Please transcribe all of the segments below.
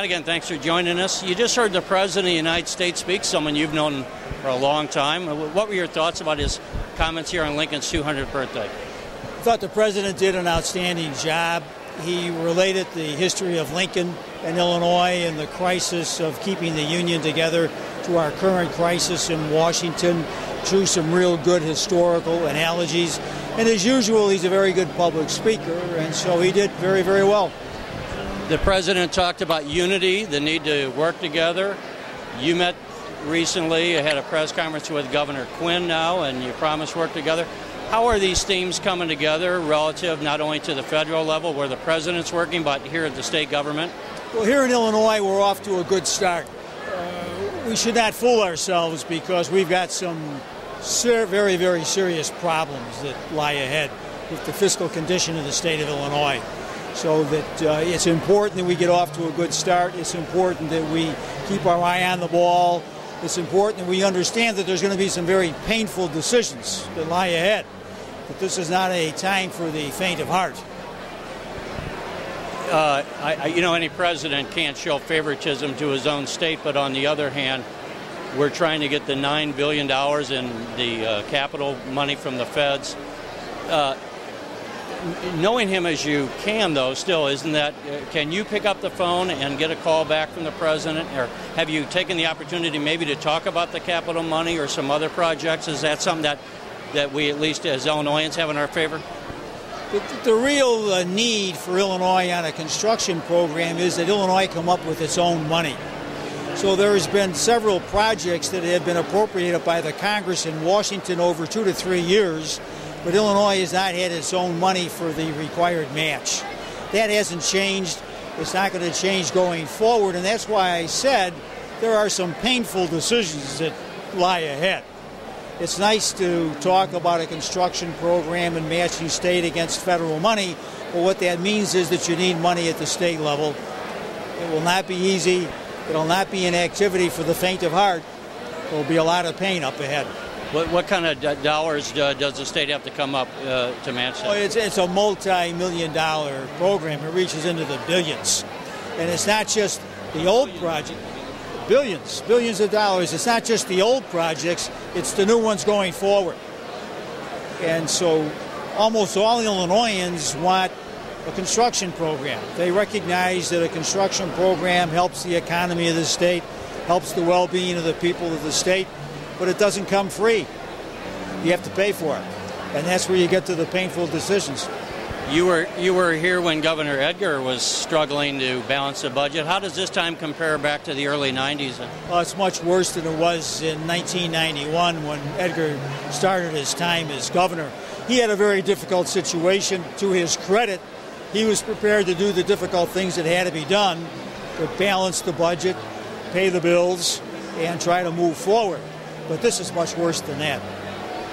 Again, thanks for joining us. You just heard the President of the United States speak, someone you've known for a long time. What were your thoughts about his comments here on Lincoln's 200th birthday? I thought the President did an outstanding job. He related the history of Lincoln and Illinois and the crisis of keeping the Union together to our current crisis in Washington, drew some real good historical analogies. And as usual, he's a very good public speaker, and so he did very, very well. The president talked about unity, the need to work together. You met recently, you had a press conference with Governor Quinn now, and you promised work together. How are these themes coming together relative not only to the federal level where the president's working, but here at the state government? Well, here in Illinois, we're off to a good start. Uh, we should not fool ourselves because we've got some ser- very, very serious problems that lie ahead with the fiscal condition of the state of Illinois. So that uh, it's important that we get off to a good start. It's important that we keep our eye on the ball. It's important that we understand that there's going to be some very painful decisions that lie ahead. But this is not a time for the faint of heart. Uh, I, you know, any president can't show favoritism to his own state, but on the other hand, we're trying to get the $9 billion in the uh, capital money from the feds. Uh, knowing him as you can, though, still, isn't that, uh, can you pick up the phone and get a call back from the president? Or have you taken the opportunity maybe to talk about the capital money or some other projects? Is that something that, that we, at least as Illinoisans, have in our favor? The, the real uh, need for Illinois on a construction program is that Illinois come up with its own money. So there has been several projects that have been appropriated by the Congress in Washington over two to three years but Illinois has not had its own money for the required match. That hasn't changed. It's not going to change going forward, and that's why I said there are some painful decisions that lie ahead. It's nice to talk about a construction program and matching state against federal money, but what that means is that you need money at the state level. It will not be easy. It will not be an activity for the faint of heart. There will be a lot of pain up ahead. What, what kind of dollars uh, does the state have to come up uh, to match that? Well, it's, it's a multi-million dollar program. It reaches into the billions. And it's not just the old project, billions, billions of dollars. It's not just the old projects, it's the new ones going forward. And so almost all Illinoisans want a construction program. They recognize that a construction program helps the economy of the state, helps the well being of the people of the state, but it doesn't come free. You have to pay for it. And that's where you get to the painful decisions. You were you were here when Governor Edgar was struggling to balance the budget. How does this time compare back to the early 90s? Well, it's much worse than it was in 1991 when Edgar started his time as governor. He had a very difficult situation. To his credit, he was prepared to do the difficult things that had to be done to balance the budget, pay the bills, and try to move forward. But this is much worse than that.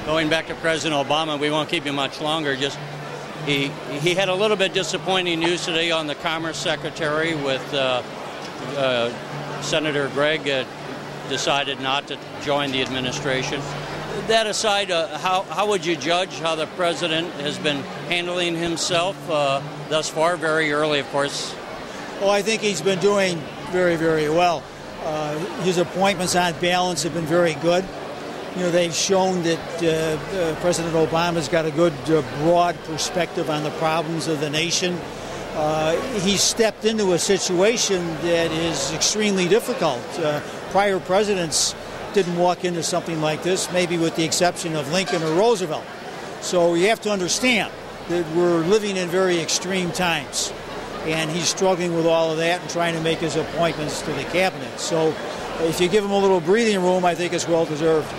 Going back to President Obama, we won't keep you much longer. Just he he had a little bit disappointing news today on the Commerce Secretary with uh, uh, Senator Gregg uh, decided not to join the administration. That aside, uh, how, how would you judge how the president has been handling himself uh, thus far? Very early, of course. Well, I think he's been doing very, very well. Uh, his appointments on balance have been very good. You know, they've shown that uh, uh, President Obama's got a good uh, broad perspective on the problems of the nation. Uh, he stepped into a situation that is extremely difficult. Uh, prior presidents didn't walk into something like this, maybe with the exception of Lincoln or Roosevelt. So you have to understand that we're living in very extreme times and he's struggling with all of that and trying to make his appointments to the cabinet. So if you give him a little breathing room, I think it's well deserved.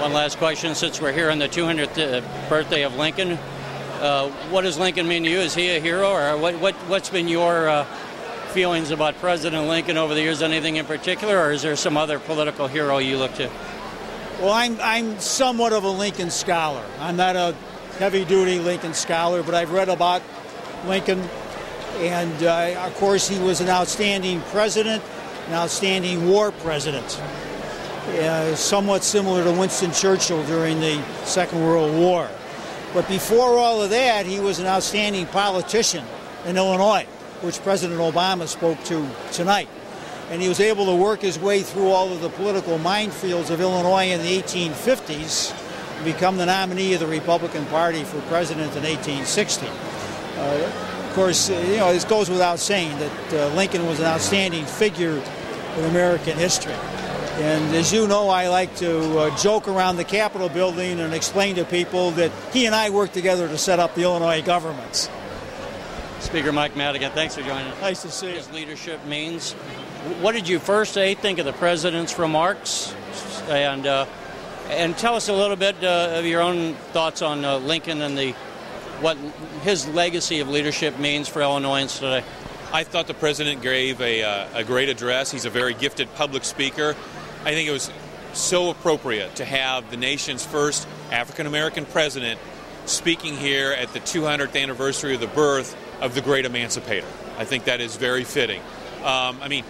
One last question since we're here on the 200th uh, birthday of Lincoln. Uh, what does Lincoln mean to you? Is he a hero, or what, what, what's been your uh, feelings about President Lincoln over the years? Anything in particular, or is there some other political hero you look to? Well, I'm, I'm somewhat of a Lincoln scholar. I'm not a heavy duty Lincoln scholar, but I've read about Lincoln. And uh, of course, he was an outstanding president, an outstanding war president, uh, somewhat similar to Winston Churchill during the Second World War. But before all of that, he was an outstanding politician in Illinois. which President Obama spoke to tonight. And he was able to work his way through all of the political minefields of Illinois in the 1850s and become the nominee of the Republican Party for president in 1860. Uh, of course, you know, this goes without saying that uh, Lincoln was an outstanding figure in American history. And as you know, I like to uh, joke around the Capitol building and explain to people that he and I worked together to set up the Illinois governments. Speaker Mike Madigan, thanks for joining us. Nice to see you. His leadership means. What did you first say, think of the president's remarks? And, uh, and tell us a little bit uh, of your own thoughts on uh, Lincoln and the what his legacy of leadership means for Illinoisans today. I thought the president gave a, uh, a great address. He's a very gifted public speaker. I think it was so appropriate to have the nation's first African American president speaking here at the 200th anniversary of the birth of the great emancipator. I think that is very fitting. Um, I mean,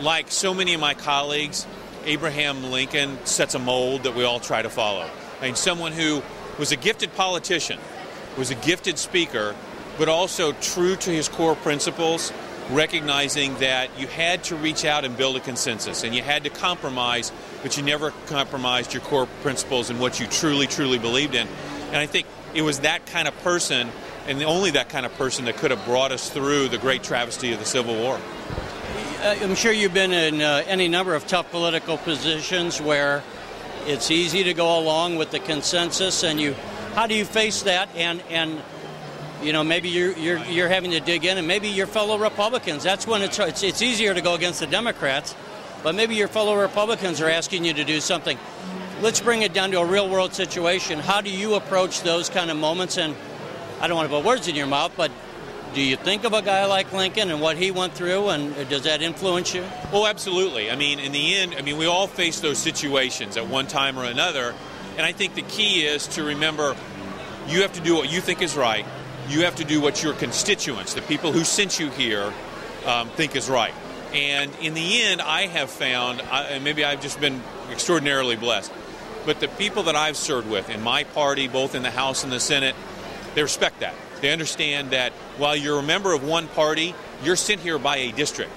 like so many of my colleagues, Abraham Lincoln sets a mold that we all try to follow. I mean, someone who was a gifted politician, was a gifted speaker, but also true to his core principles recognizing that you had to reach out and build a consensus and you had to compromise, but you never compromised your core principles and what you truly, truly believed in. And I think it was that kind of person, and only that kind of person, that could have brought us through the great travesty of the Civil War. Uh, I'm sure you've been in uh, any number of tough political positions where it's easy to go along with the consensus, and you, how do you face that? And and you know maybe you're, you're you're having to dig in and maybe your fellow republicans that's when it's, it's it's easier to go against the democrats but maybe your fellow republicans are asking you to do something let's bring it down to a real world situation how do you approach those kind of moments and i don't want to put words in your mouth but do you think of a guy like lincoln and what he went through and does that influence you Oh, absolutely. I mean, in the end, I mean, we all face those situations at one time or another. And I think the key is to remember you have to do what you think is right. You have to do what your constituents, the people who sent you here, um, think is right. And in the end, I have found, and maybe I've just been extraordinarily blessed, but the people that I've served with in my party, both in the House and the Senate, they respect that. They understand that while you're a member of one party, you're sent here by a district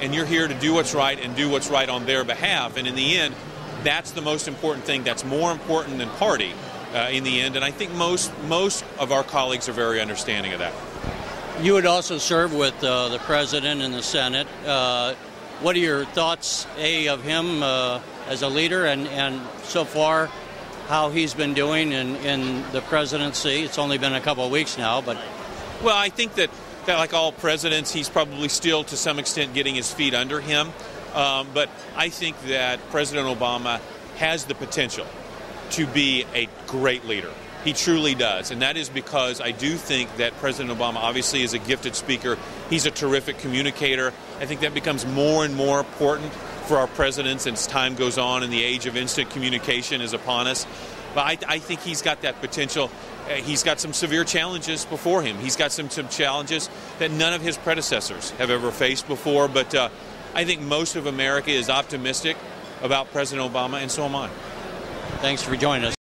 and you're here to do what's right and do what's right on their behalf. And in the end, that's the most important thing. That's more important than party uh, in the end. And I think most most of our colleagues are very understanding of that. You would also serve with uh, the president and the Senate. Uh, what are your thoughts, A, of him uh, as a leader and, and so far how he's been doing in, in the presidency? It's only been a couple of weeks now, but Well, I think that, that like all presidents, he's probably still to some extent getting his feet under him. Um, but I think that President Obama has the potential to be a great leader. He truly does. And that is because I do think that President Obama obviously is a gifted speaker. He's a terrific communicator. I think that becomes more and more important for our presidents as time goes on and the age of instant communication is upon us. But I, I think he's got that potential. Uh, he's got some severe challenges before him. He's got some, some challenges that none of his predecessors have ever faced before. But uh, I think most of America is optimistic about President Obama, and so am I. thanks for joining us.